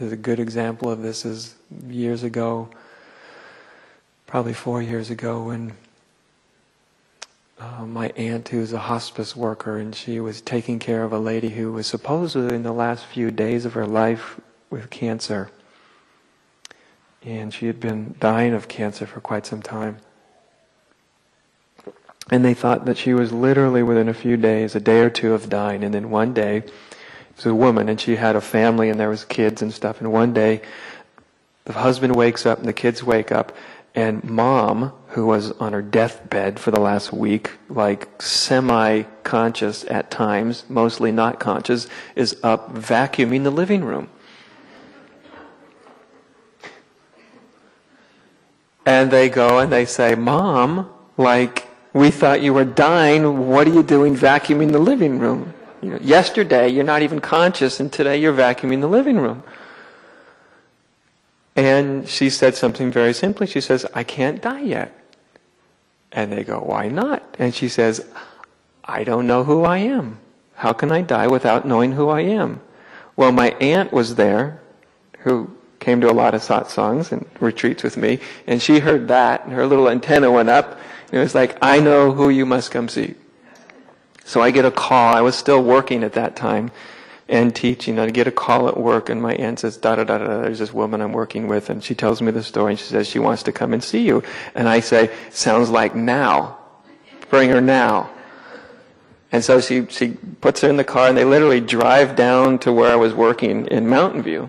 A good example of this is years ago, probably four years ago, when uh, my aunt, who's a hospice worker, and she was taking care of a lady who was supposedly in the last few days of her life with cancer. And she had been dying of cancer for quite some time. And they thought that she was literally within a few days, a day or two of dying. And then one day, was a woman, and she had a family, and there was kids and stuff. And one day, the husband wakes up, and the kids wake up, and mom, who was on her deathbed for the last week, like semi-conscious at times, mostly not conscious, is up vacuuming the living room. And they go and they say, Mom, like, we thought you were dying. What are you doing vacuuming the living room? You know, yesterday, you're not even conscious, and today you're vacuuming the living room. And she said something very simply. She says, I can't die yet. And they go, Why not? And she says, I don't know who I am. How can I die without knowing who I am? Well, my aunt was there, who came to a lot of satsangs and retreats with me, and she heard that, and her little antenna went up, and it was like, I know who you must come see. So I get a call. I was still working at that time and teaching. I get a call at work, and my aunt says, da da da da. There's this woman I'm working with, and she tells me the story, and she says she wants to come and see you. And I say, sounds like now. Bring her now. And so she she puts her in the car, and they literally drive down to where I was working in Mountain View.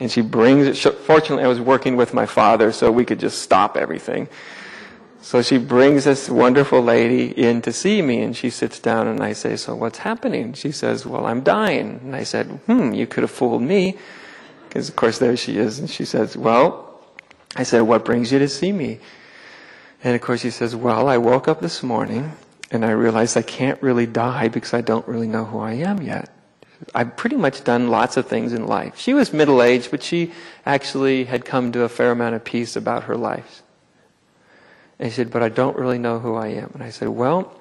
And she brings it. Fortunately, I was working with my father, so we could just stop everything. So she brings this wonderful lady in to see me, and she sits down, and I say, So what's happening? She says, Well, I'm dying. And I said, Hmm, you could have fooled me. Because, of course, there she is. And she says, Well, I said, What brings you to see me? And, of course, she says, Well, I woke up this morning, and I realized I can't really die because I don't really know who I am yet. I've pretty much done lots of things in life. She was middle aged, but she actually had come to a fair amount of peace about her life. And he said, But I don't really know who I am. And I said, Well,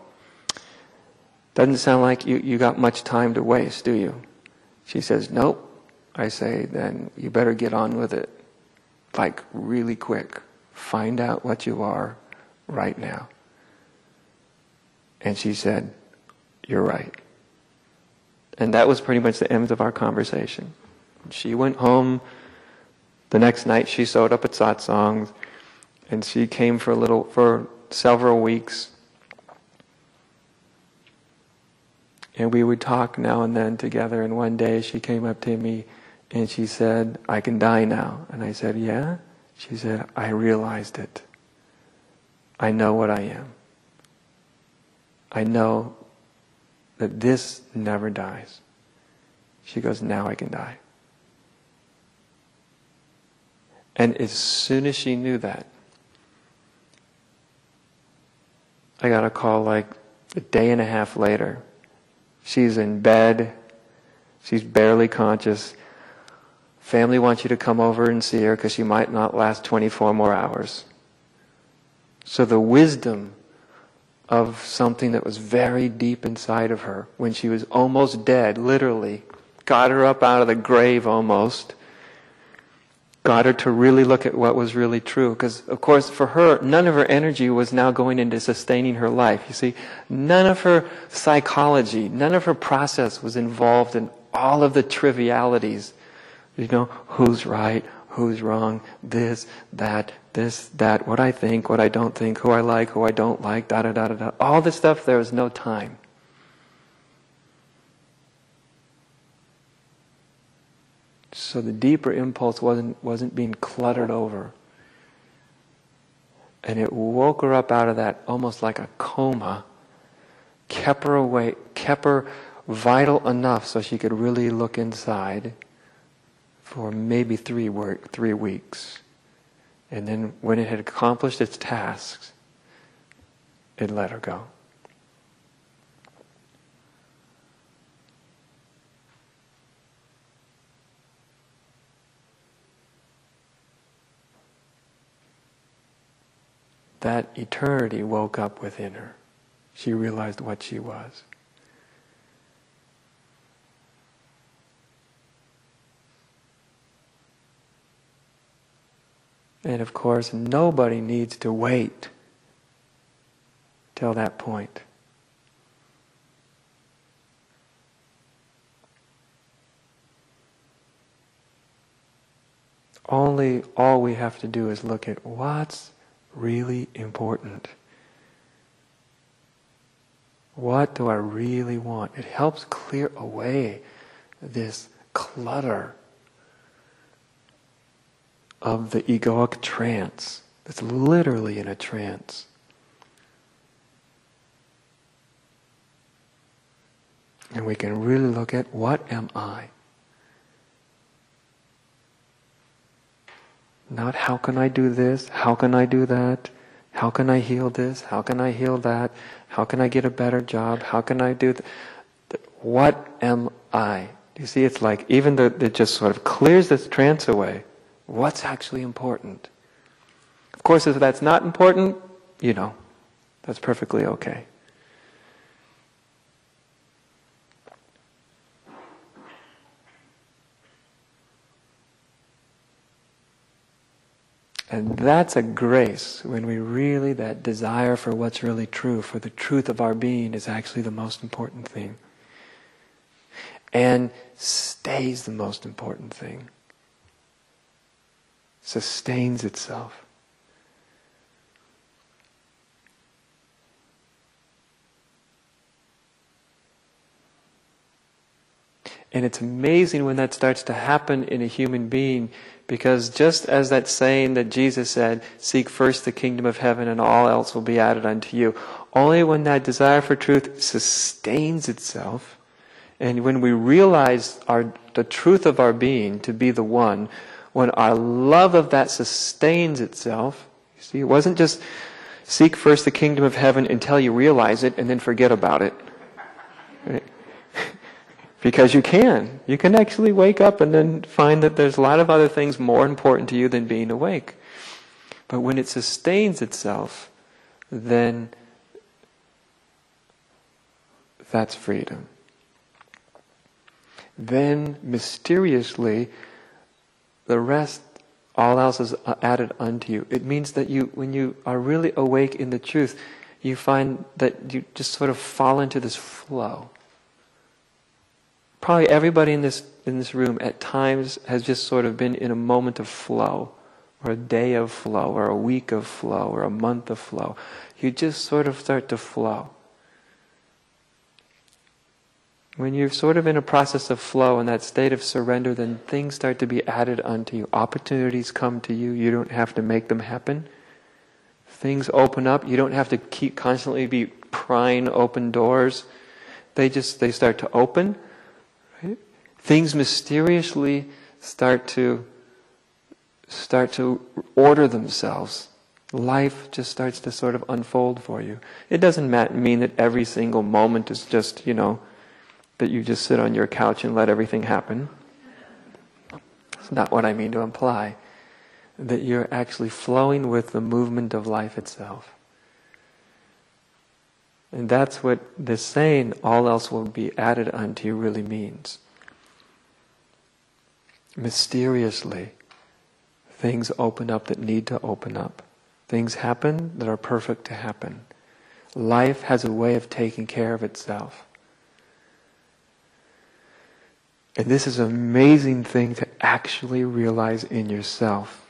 doesn't sound like you, you got much time to waste, do you? She says, Nope. I say, Then you better get on with it. Like, really quick. Find out what you are right now. And she said, You're right. And that was pretty much the end of our conversation. She went home. The next night, she showed up at satsangs and she came for a little for several weeks. And we would talk now and then together and one day she came up to me and she said i can die now. And i said yeah? She said i realized it. I know what i am. I know that this never dies. She goes now i can die. And as soon as she knew that I got a call like a day and a half later. She's in bed. She's barely conscious. Family wants you to come over and see her because she might not last 24 more hours. So the wisdom of something that was very deep inside of her when she was almost dead, literally, got her up out of the grave almost, got her to really look at what was really true. Because, of course, for her, none of her energy was now going into sustaining her life. You see, none of her psychology, none of her process was involved in all of the trivialities. You know, who's right, who's wrong, this, that, this, that, what I think, what I don't think, who I like, who I don't like, da da da da da. All this stuff, there was no time. So the deeper impulse wasn't, wasn't being cluttered over. And it woke her up out of that almost like a coma, kept her awake, kept her vital enough so she could really look inside for maybe three, work, three weeks. And then when it had accomplished its tasks, it let her go. That eternity woke up within her. She realized what she was. And of course, nobody needs to wait till that point. Only all we have to do is look at what's really important. What do I really want? It helps clear away this clutter of the egoic trance that's literally in a trance. And we can really look at what am I? Not how can I do this? How can I do that? How can I heal this? How can I heal that? How can I get a better job? How can I do that? What am I? You see, it's like even though it just sort of clears this trance away, what's actually important? Of course, if that's not important, you know, that's perfectly okay. And that's a grace when we really, that desire for what's really true, for the truth of our being is actually the most important thing. And stays the most important thing. Sustains itself. And it's amazing when that starts to happen in a human being because just as that saying that Jesus said, seek first the kingdom of heaven and all else will be added unto you, only when that desire for truth sustains itself, and when we realize our, the truth of our being to be the one, when our love of that sustains itself, you see, it wasn't just seek first the kingdom of heaven until you realize it and then forget about it. Right? Because you can. You can actually wake up and then find that there's a lot of other things more important to you than being awake. But when it sustains itself, then that's freedom. Then mysteriously, the rest, all else is added unto you. It means that you, when you are really awake in the truth, you find that you just sort of fall into this flow probably everybody in this in this room at times has just sort of been in a moment of flow or a day of flow or a week of flow or a month of flow. You just sort of start to flow. When you're sort of in a process of flow and that state of surrender then things start to be added unto you. Opportunities come to you. You don't have to make them happen. Things open up. You don't have to keep constantly be prying open doors. They just they start to open things mysteriously start to start to order themselves. Life just starts to sort of unfold for you. It doesn't mean that every single moment is just, you know, that you just sit on your couch and let everything happen. It's not what I mean to imply. That you're actually flowing with the movement of life itself. And that's what this saying, all else will be added unto you, really means mysteriously, things open up that need to open up. Things happen that are perfect to happen. Life has a way of taking care of itself. And this is an amazing thing to actually realize in yourself.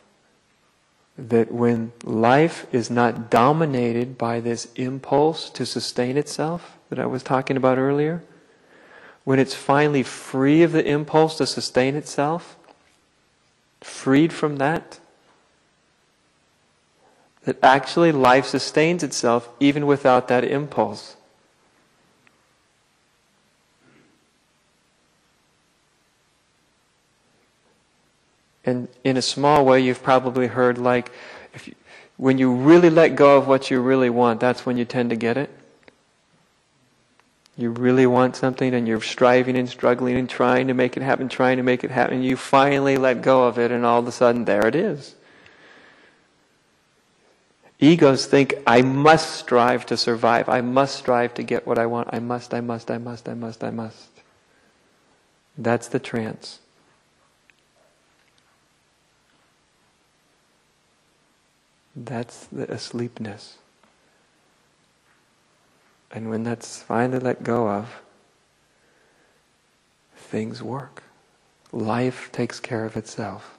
That when life is not dominated by this impulse to sustain itself that I was talking about earlier, when it's finally free of the impulse to sustain itself, freed from that, that actually life sustains itself even without that impulse. And in a small way, you've probably heard like, you, when you really let go of what you really want, that's when you tend to get it. You really want something and you're striving and struggling and trying to make it happen, trying to make it happen. You finally let go of it and all of a sudden there it is. Egos think, I must strive to survive. I must strive to get what I want. I must, I must, I must, I must, I must. That's the trance. That's the asleepness. And when that's finally let go of, things work. Life takes care of itself.